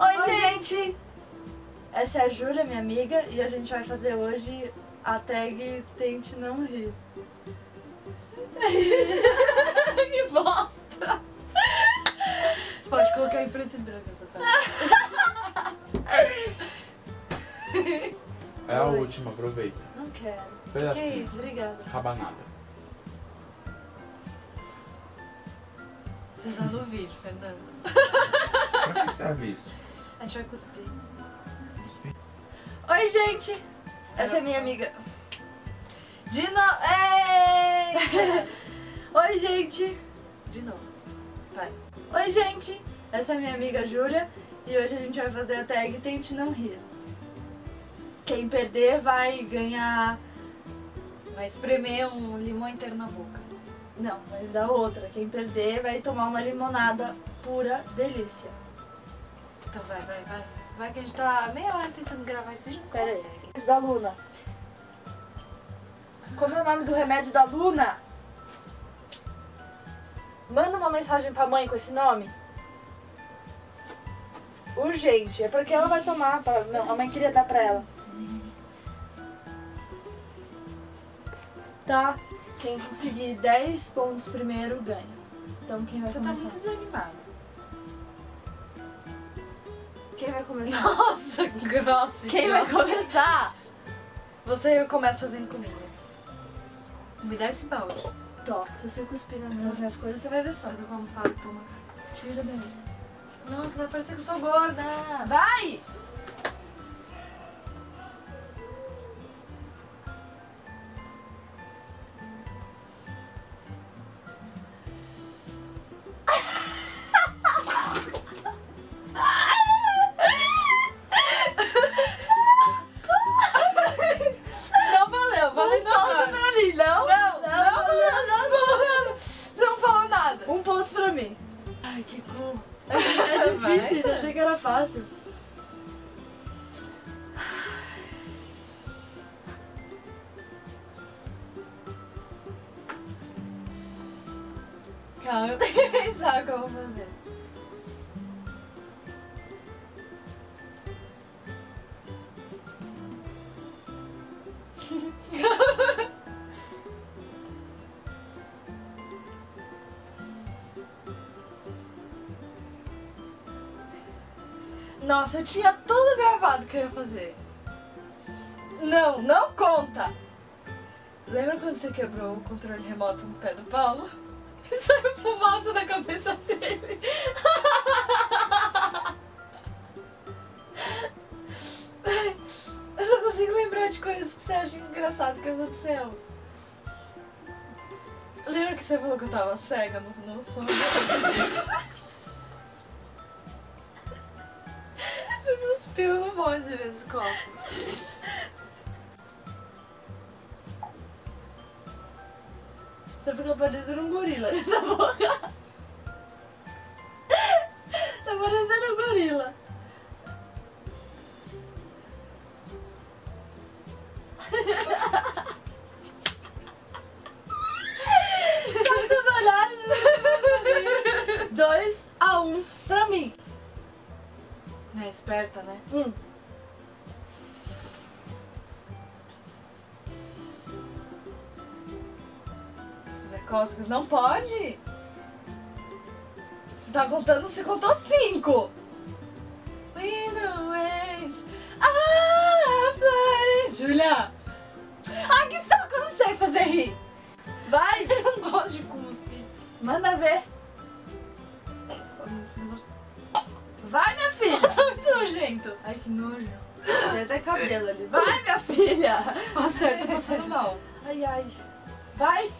Oi, Oi gente. gente! Essa é a Júlia, minha amiga, e a gente vai fazer hoje a tag Tente Não Rir. que bosta! Você pode colocar em preto e branco essa tag. É a Oi. última, aproveita. Não quero. Foi que assim. isso, obrigada. Rabanada. Você tá no vídeo, Fernanda. pra que serve isso? A gente vai cuspir. Oi, gente! Essa é minha amiga. De novo! Ei! Oi, gente! De novo. Vai. Oi, gente! Essa é minha amiga Júlia e hoje a gente vai fazer a tag Tente Não Rir. Quem perder vai ganhar. Vai espremer um limão inteiro na boca. Não, mas da outra. Quem perder vai tomar uma limonada pura delícia. Então vai, vai, vai. Vai que a gente tá meia hora tentando gravar esse vídeo, não Pera consegue. Aí. Da Luna. Como é o nome do remédio da Luna? Manda uma mensagem pra mãe com esse nome. Urgente. É porque ela vai tomar. Pra... Não, a mãe queria dar pra ela. Tá. Quem conseguir 10 pontos primeiro ganha. Então quem vai Você começar? tá muito desanimada. Quem vai começar? Nossa, grossa. Quem vai começar? Você começa fazendo comigo. Me dá esse balde. Tó, se você cuspir nas minhas coisas, você vai ver só. Eu como falo, toma. Tira daí. Não, que vai parecer que eu sou gorda. Vai! difícil, eu achei que era fácil. Calma, eu tenho que pensar o que eu vou fazer. Nossa, eu tinha tudo gravado que eu ia fazer. Não, não conta! Lembra quando você quebrou o controle remoto no pé do Paulo? E saiu fumaça da cabeça dele. Eu só consigo lembrar de coisas que você acha engraçado que aconteceu. Lembra que você falou que eu tava cega no, no sonho? cuspiu no monte de vezes o copo. Você fica parecendo um gorila nessa boca. É esperta, né? Hum. Zé Cósmicos, não pode! Você tá contando, você contou cinco! Ah. Julia! Ah, que saco, eu não sei fazer rir! Vai! Eu não gosto de cuspe. Manda ver. Vai, minha filha! Nossa, muito nojento. Ai, que nojo. Tem até cabelo ali. Vai, minha filha! Nossa, eu tô passando mal. Ai, ai. Vai!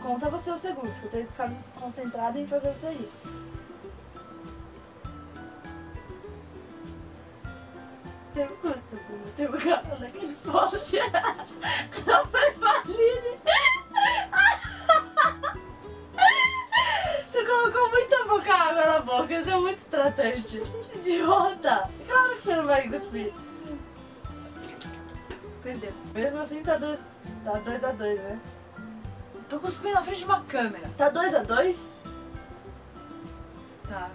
Conta você os segundos, que eu tenho que ficar concentrada em fazer você rir. Teve quanto segundo? Teve o cabelo daquele poste. Não foi Valine. Isso é muito tratante. Idiota! Claro que você não vai cuspir. Perdeu. Mesmo assim tá dois, tá dois a dois, né? Tô cuspindo na frente de uma câmera. Tá dois a dois? Tá.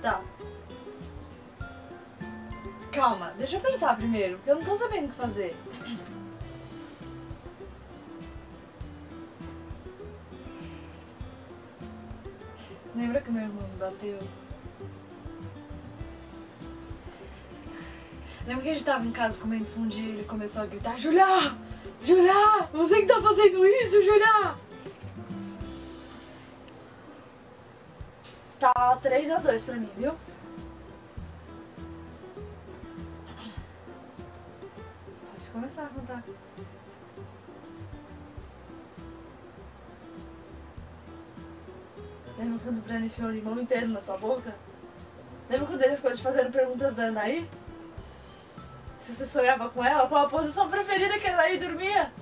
Tá. Calma, deixa eu pensar primeiro, porque eu não tô sabendo o que fazer. Lembra que meu irmão bateu? Lembra que a gente tava em casa comendo fundi e ele começou a gritar Julia! Julia! Você que tá fazendo isso, Julia! Tá 3x2 pra mim, viu? Pode começar a contar. Lembra quando o Breno enfiou o limão inteiro na sua boca? Lembra quando ele ficou te fazendo perguntas da Anaí? Se você sonhava com ela, qual a posição preferida que a Anaí dormia?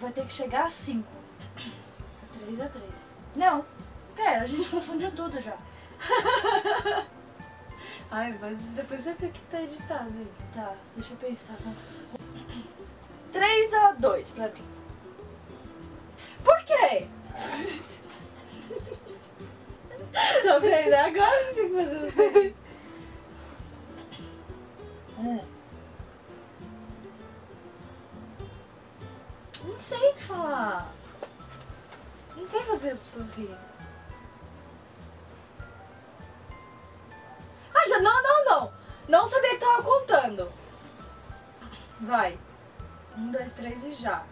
Vai ter que chegar a 5. 3 a 3. Não, pera, a gente confundiu tudo já. Ai, mas depois você tem que tá editado aí. Tá, deixa eu pensar. 3 a 2 pra mim. Por quê? tá vendo? Agora eu tinha que fazer você. Hum. Não sei o que falar. Não sei fazer as pessoas rirem. Ah, já não, não, não. Não sabia que tava contando. Vai. Um, dois, três e já.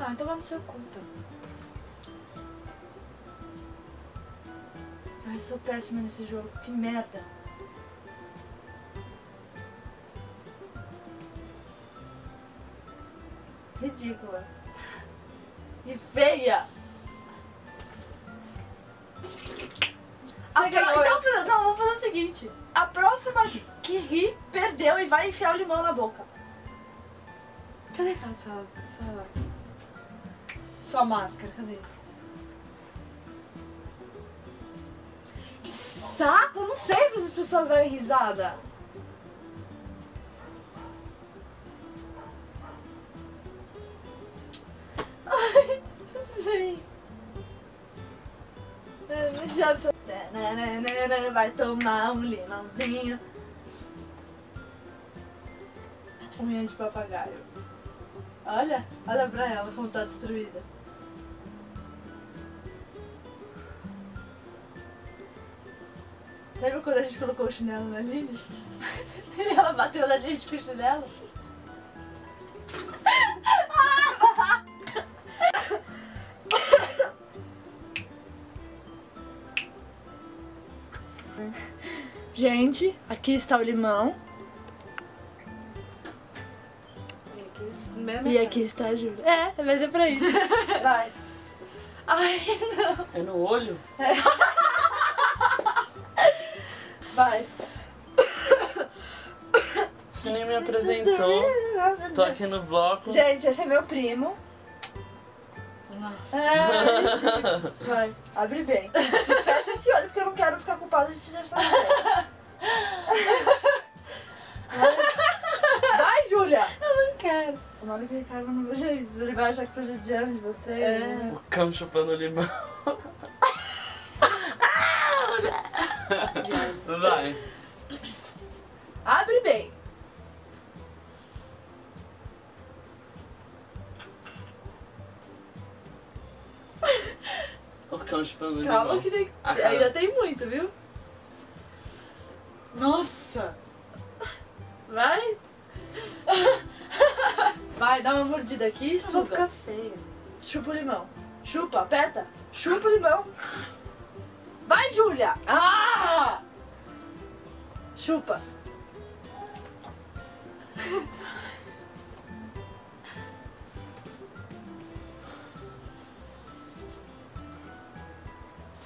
Ah, então vai no seu cu, então. Ai, sou péssima nesse jogo. Que merda. Ridícula. E feia. Você pro- ganhou. Então, não, vamos fazer o seguinte. A próxima que ri, perdeu e vai enfiar o limão na boca. Cadê a sua, sua, sua máscara? Cadê? Que saco! Eu não sei fazer as pessoas darem risada. Ai, sei. É, Não adianta você... Tananana, Vai tomar um limãozinho. Unha de papagaio. Olha, olha pra ela como tá destruída. Lembra quando a gente colocou o chinelo na Lili? e ela bateu na gente com o chinelo? Gente, aqui está o limão E aqui, e aqui está a Júlia. É, mas é pra isso. Vai. Ai, não. É no olho? Vai. Você nem me apresentou. Tô aqui no bloco. Gente, esse é meu primo. Nossa. É. Vai, abre bem. E fecha esse olho porque eu não quero ficar culpada de te deixar Vai, Vai, Júlia! Eu não quero. Na hora que o Ricardo não veja isso, ele vai achar que tô judiando de você. É. O cão chupando limão. Vai. Abre bem. O cão chupando Calma limão. que tem... A cara- ainda tem muito, viu? Nossa. Vai. Vai, dá uma mordida aqui e suga. ficar feia. Chupa o limão. Chupa, aperta. Chupa o limão. Vai, Júlia! Ah! Chupa.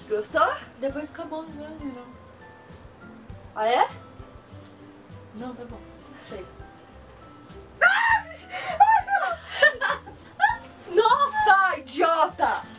Gostou? Depois fica bom, não, não. Ah, é? Não, tá bom. Chega. Nossa, idiota!